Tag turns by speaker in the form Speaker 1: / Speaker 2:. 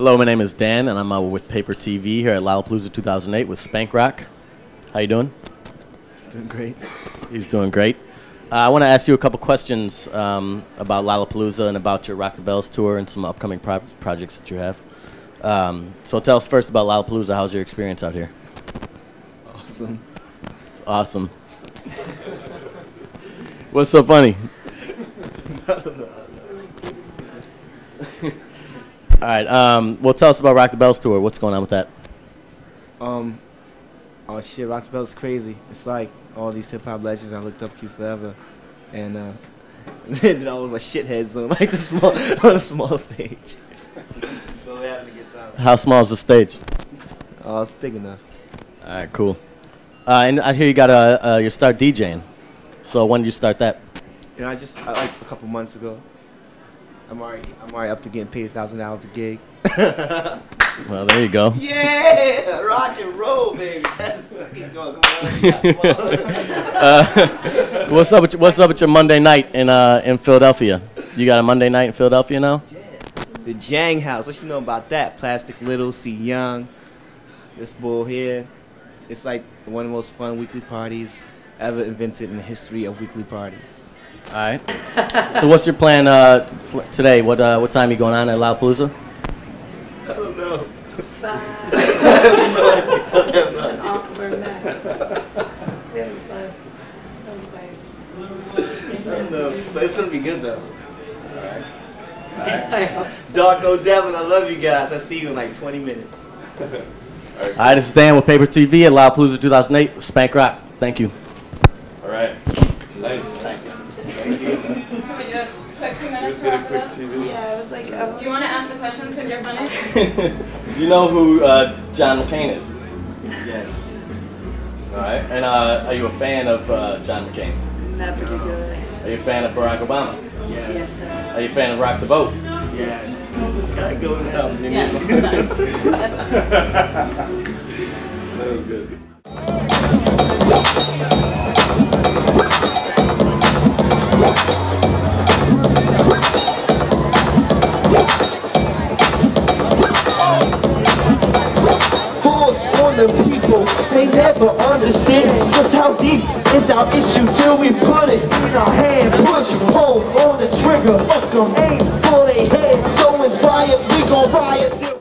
Speaker 1: Hello, my name is Dan, and I'm uh, with Paper TV here at Lollapalooza 2008 with Spank Rock. How you doing?
Speaker 2: Doing great.
Speaker 1: He's doing great. Uh, I want to ask you a couple questions um, about Lollapalooza and about your Rock the Bells tour and some upcoming pro- projects that you have. Um, so tell us first about Lollapalooza. How's your experience out here?
Speaker 2: Awesome.
Speaker 1: Awesome. What's so funny? All right. Um, well, tell us about Rock the Bells tour. What's going on with that?
Speaker 2: Um, oh shit, Rock the Bell's is crazy. It's like all these hip hop legends I looked up to forever, and uh, did all of my shitheads on like the small on a small stage. so we having a good time.
Speaker 1: How small is the stage?
Speaker 2: Oh, it's big enough.
Speaker 1: All right, cool. Uh, and I hear you got a uh, you start DJing. So when did you start that?
Speaker 2: You know, I just I, like a couple months ago. I'm already I'm already up to getting paid a thousand dollars a gig.
Speaker 1: Well, there you go.
Speaker 2: yeah, rock and roll, baby. Let's, let's keep going. Come on. Come on.
Speaker 1: Uh, what's up? With your, what's up with your Monday night in uh, in Philadelphia? You got a Monday night in Philadelphia now? Yeah.
Speaker 2: The Jang House. What you know about that? Plastic Little, C Young, this bull here. It's like one of the most fun weekly parties ever invented in the history of weekly parties.
Speaker 1: All right. so what's your plan uh, t- today? What uh, what time you going on at Lollapalooza?
Speaker 2: I don't know.
Speaker 3: an awkward mess. We haven't slept.
Speaker 2: I don't know. But it's gonna be good though.
Speaker 3: I hope.
Speaker 2: Darko Devin, I love you guys. I'll see you in like 20 minutes.
Speaker 1: All right, this is Dan with Paper TV at Lollapalooza 2008. Spank Rock. Thank you.
Speaker 4: All right. Nice.
Speaker 5: Can we do a quick two minutes to wrap it up? Do
Speaker 3: Yeah, I was like, oh.
Speaker 5: you want to ask the questions because you're funny?
Speaker 1: Do you know who uh, John McCain is?
Speaker 2: Yes.
Speaker 1: All right. And uh, are you a fan of uh, John McCain?
Speaker 3: Not particularly.
Speaker 1: Are you a fan of Barack Obama?
Speaker 2: Yes.
Speaker 3: Yes, sir.
Speaker 1: Are you a fan of Rock the Boat?
Speaker 2: Yes. Can I go now?
Speaker 5: Yeah.
Speaker 4: That was good.
Speaker 6: Force the people, they never understand just how deep is our issue till we put it in our hand. Push, pull on the trigger, fuck them, aim for their head. So inspired, we gon' riot till.